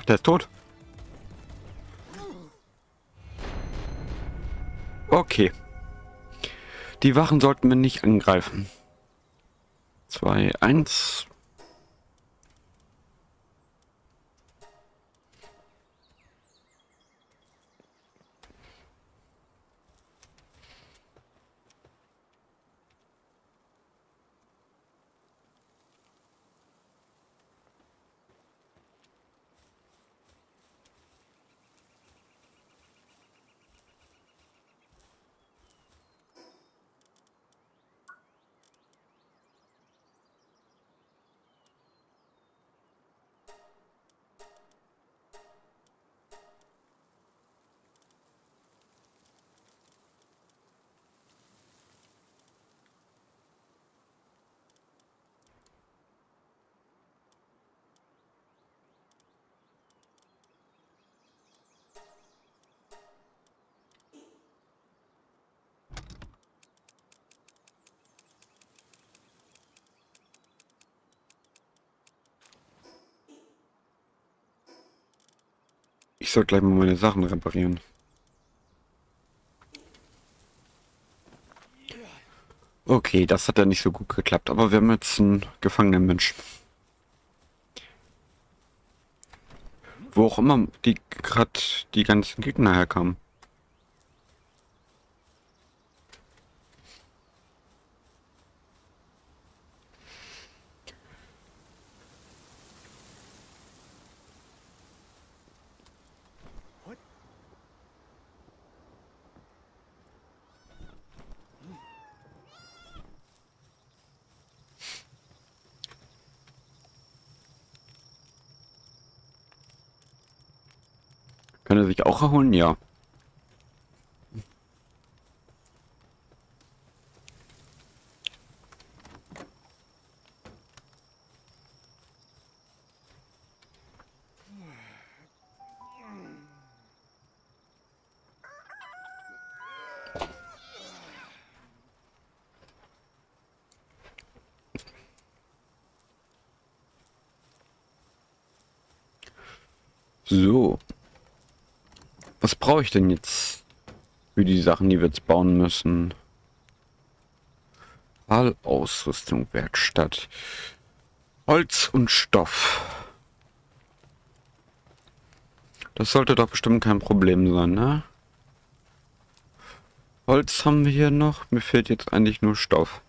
Ach, der ist tot. Okay. Die Wachen sollten wir nicht angreifen. 2, 1. Ich soll gleich mal meine Sachen reparieren. Okay, das hat ja nicht so gut geklappt, aber wir haben jetzt einen gefangenen Mensch. Wo auch immer die gerade die ganzen Gegner herkamen. Kann er sich auch erholen? Ja. So. Was brauche ich denn jetzt für die Sachen, die wir jetzt bauen müssen? Wahlausrüstung, Werkstatt. Holz und Stoff. Das sollte doch bestimmt kein Problem sein, ne? Holz haben wir hier noch. Mir fehlt jetzt eigentlich nur Stoff.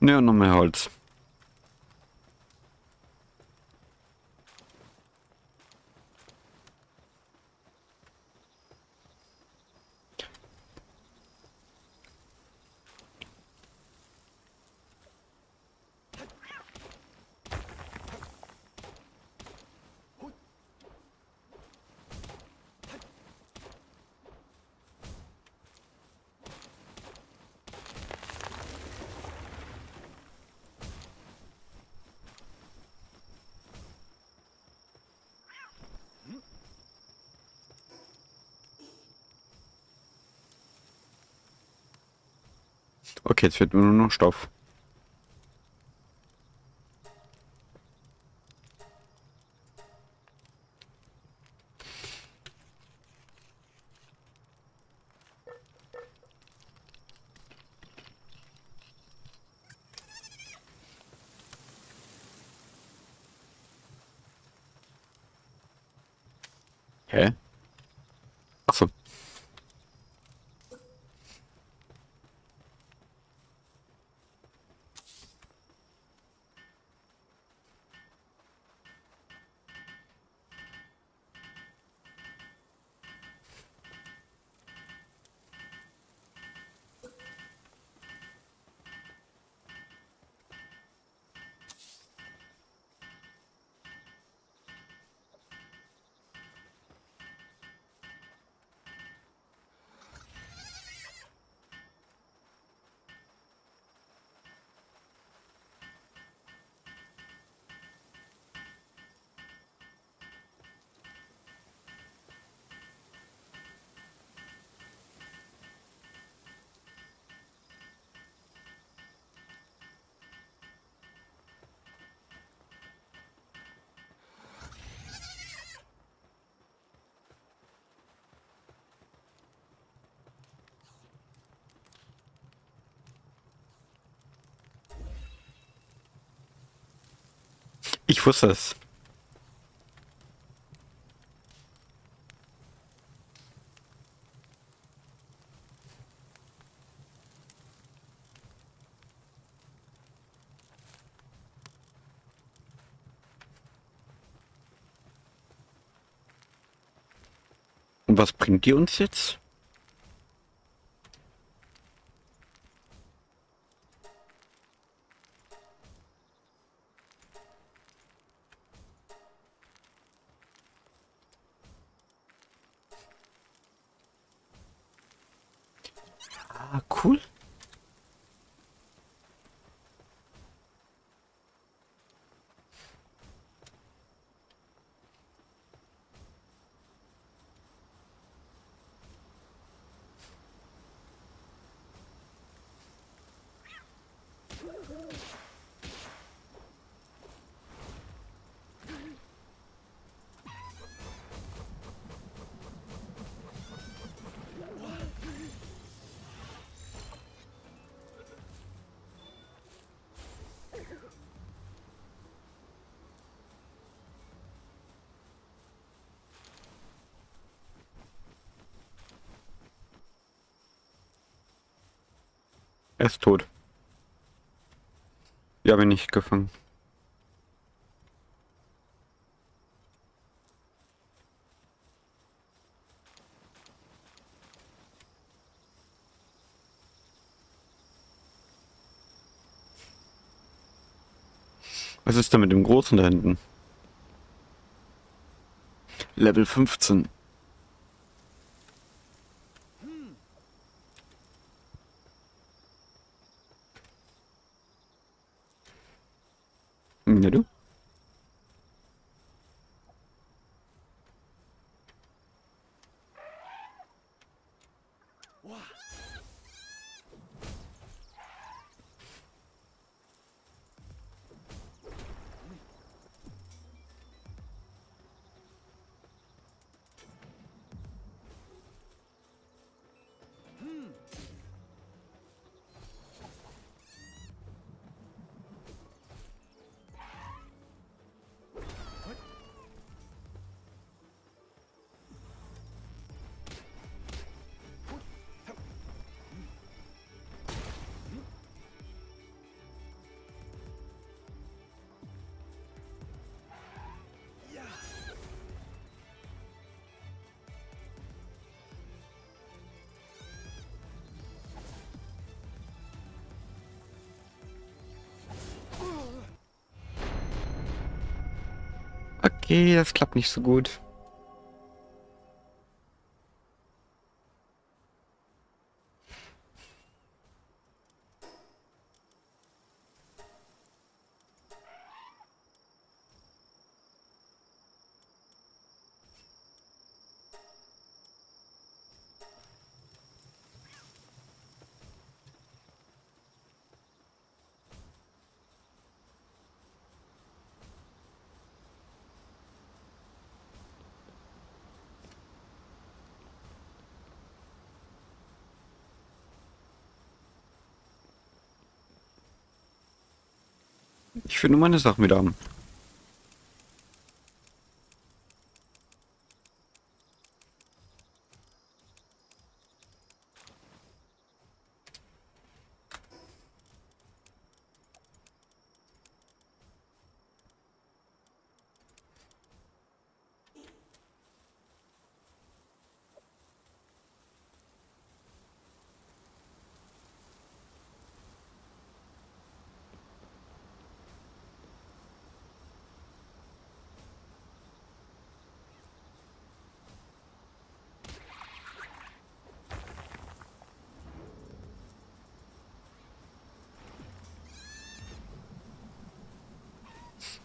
Ne, noch mehr Holz. Okay, jetzt wird nur noch Stoff. Hä? Achso. Ich wusste es. Und was bringt die uns jetzt? É Estur. Haben ihn nicht gefangen. Was ist da mit dem Großen da hinten? Level 15. Okay, das klappt nicht so gut. Ich nur meine Sachen wieder haben.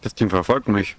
Das Ding verfolgt mich.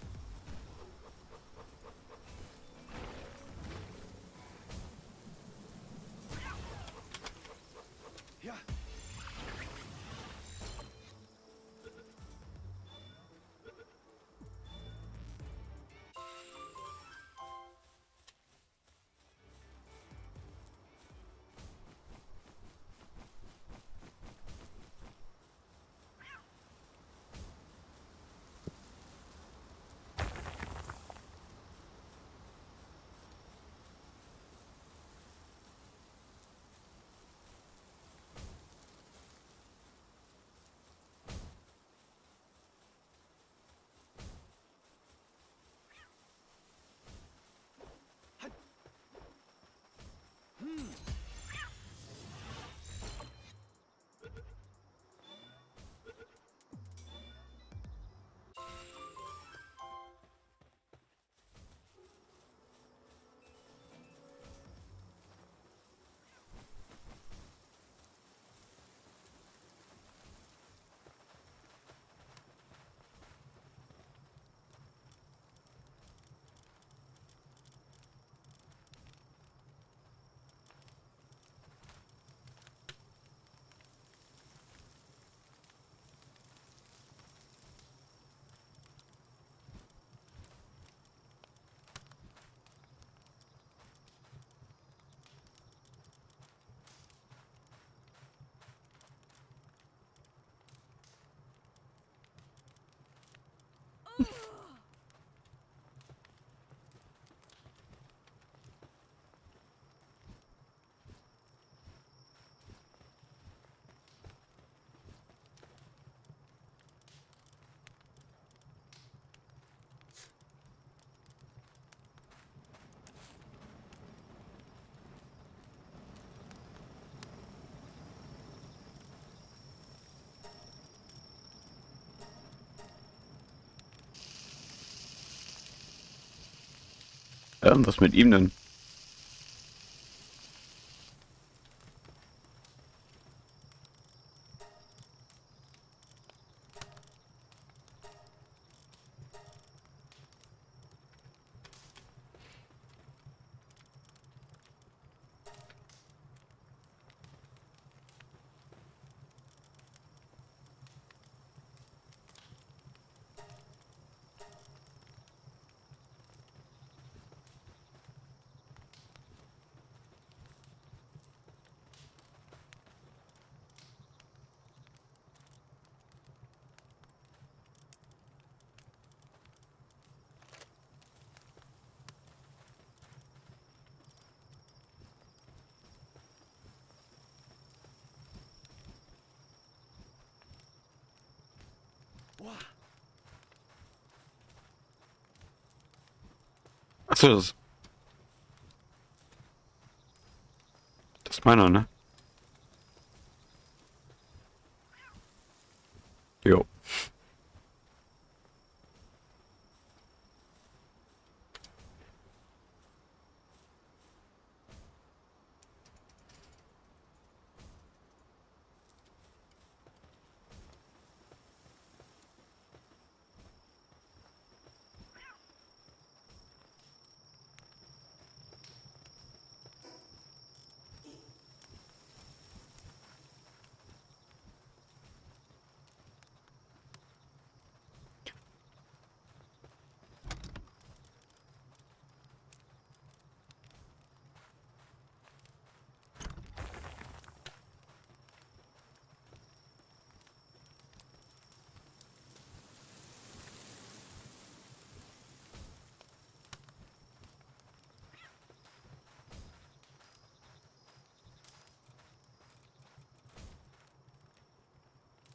Was mit ihm denn? Achso, das. Das ist meiner, ne?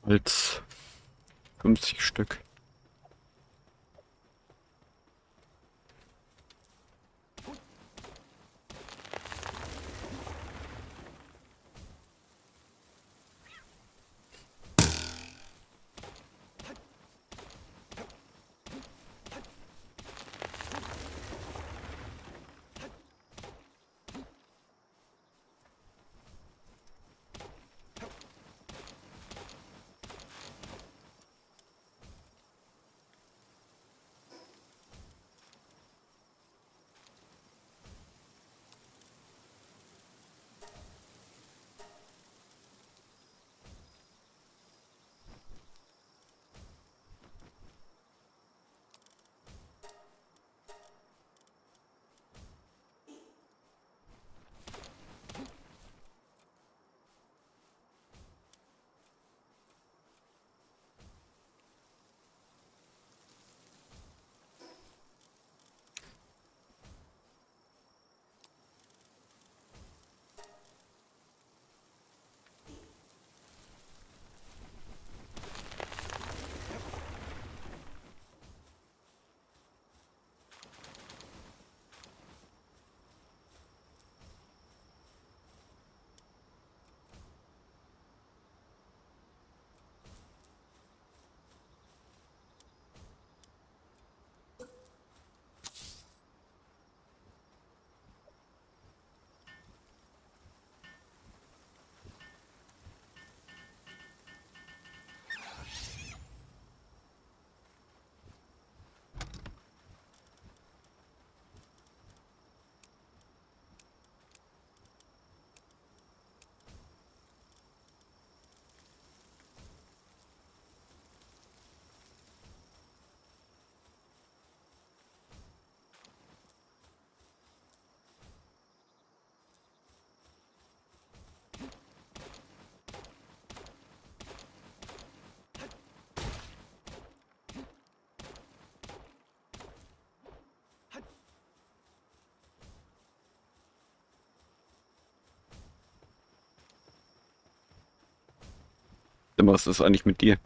Als 50 Stück. Was ist eigentlich mit dir?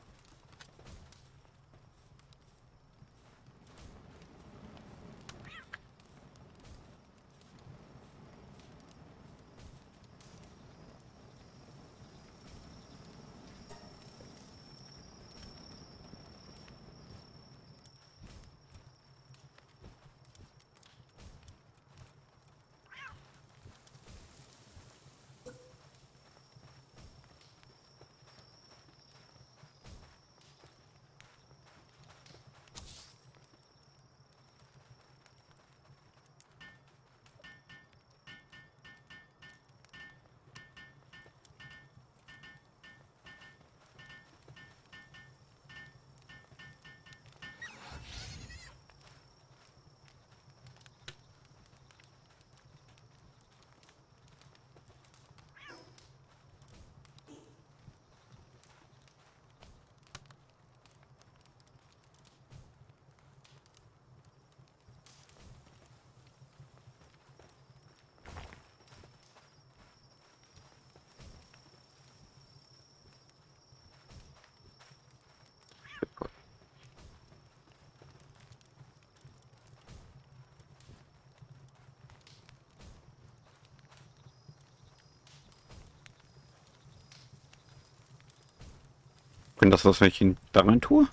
Bringt das was, wenn ich ihn da rein tue?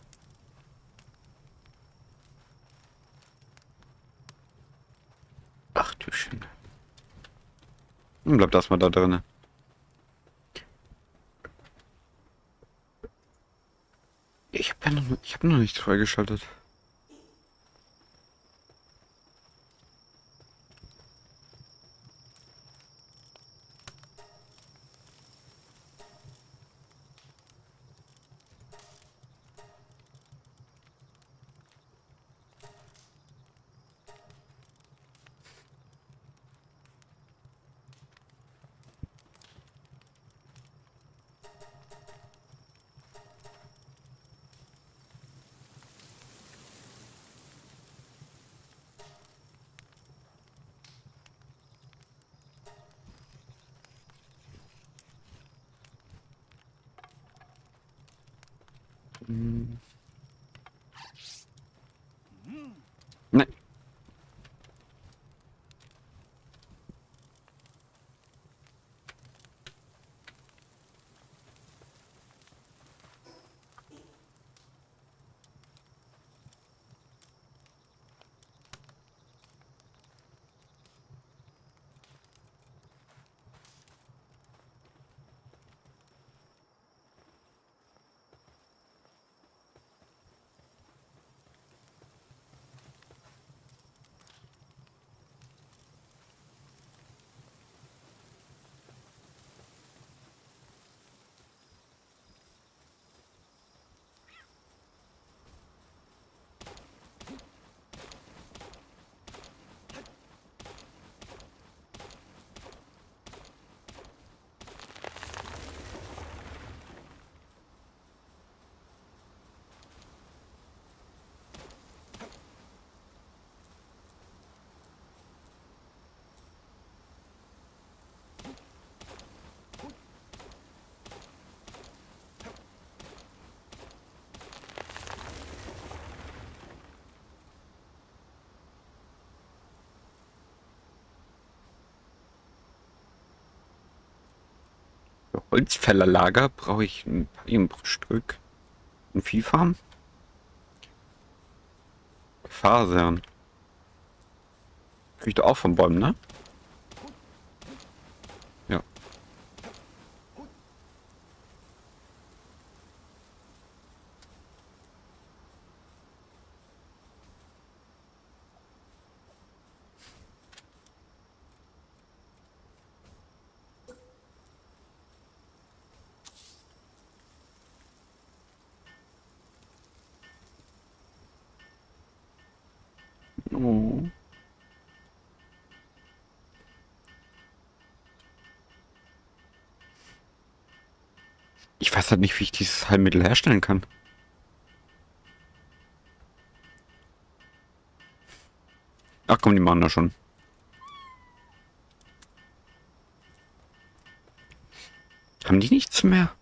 Ach du Schön. Dann bleibt das mal da drin. Ich habe ja noch, ich hab noch nichts freigeschaltet. Mm. Holzfällerlager brauche ich ein Palmbruststück. Ein Viehfarm? Fasern. Krieg ich auch von Bäumen, ne? Ja. Oh. Ich weiß halt nicht, wie ich dieses Heilmittel herstellen kann. Ach komm, die machen das schon. Haben die nichts mehr?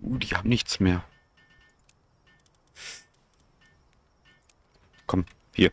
Uh, die haben nichts mehr. Komm, hier.